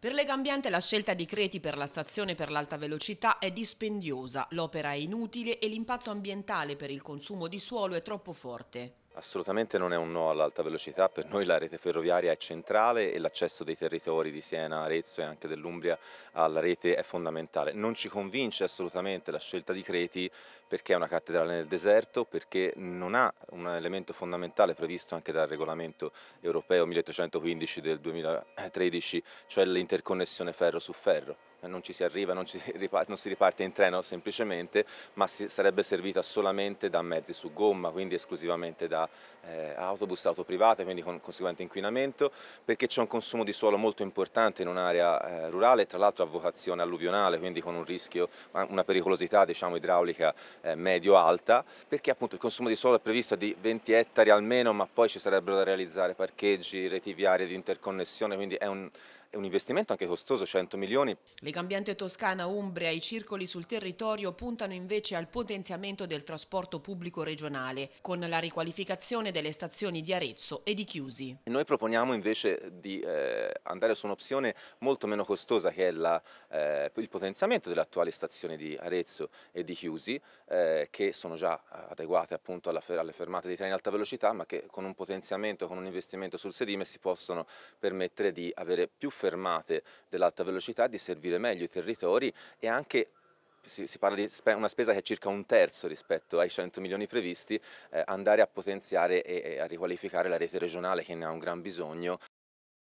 Per Legambiente la scelta di Creti per la stazione per l'alta velocità è dispendiosa, l'opera è inutile e l'impatto ambientale per il consumo di suolo è troppo forte. Assolutamente non è un no all'alta velocità, per noi la rete ferroviaria è centrale e l'accesso dei territori di Siena, Arezzo e anche dell'Umbria alla rete è fondamentale. Non ci convince assolutamente la scelta di Creti perché è una cattedrale nel deserto, perché non ha un elemento fondamentale previsto anche dal regolamento europeo 1315 del 2013, cioè l'interconnessione ferro su ferro non ci si arriva, non, ci non, si riparte in treno semplicemente, ma si, sarebbe servita solamente da mezzi su gomma, quindi esclusivamente da eh, autobus, auto private, quindi con conseguente inquinamento, perché c'è un consumo di suolo molto importante in un'area eh, rurale, tra l'altro a vocazione alluvionale, quindi con un rischio, una pericolosità diciamo, idraulica eh, medio-alta, perché appunto il consumo di suolo è previsto di 20 ettari almeno, ma poi ci sarebbero da realizzare parcheggi, reti viarie di interconnessione, quindi è un, è un investimento anche costoso, 100 milioni. Legambiente Toscana, Umbria, i circoli sul territorio puntano invece al potenziamento del trasporto pubblico regionale, con la riqualificazione delle stazioni di Arezzo e di Chiusi. Noi proponiamo invece di eh, andare su un'opzione molto meno costosa che è la, eh, il potenziamento delle attuali stazioni di Arezzo e di Chiusi, eh, che sono già adeguate appunto alla, alle fermate di treni di alta velocità, ma che con un potenziamento, con un investimento sul sedime si possono permettere di avere più fermate dell'alta velocità, di servire meglio i territori e anche si, si, parla di una spesa che è circa un terzo rispetto ai 100 milioni previsti, eh, andare a potenziare e, e a riqualificare la rete regionale che ne ha un gran bisogno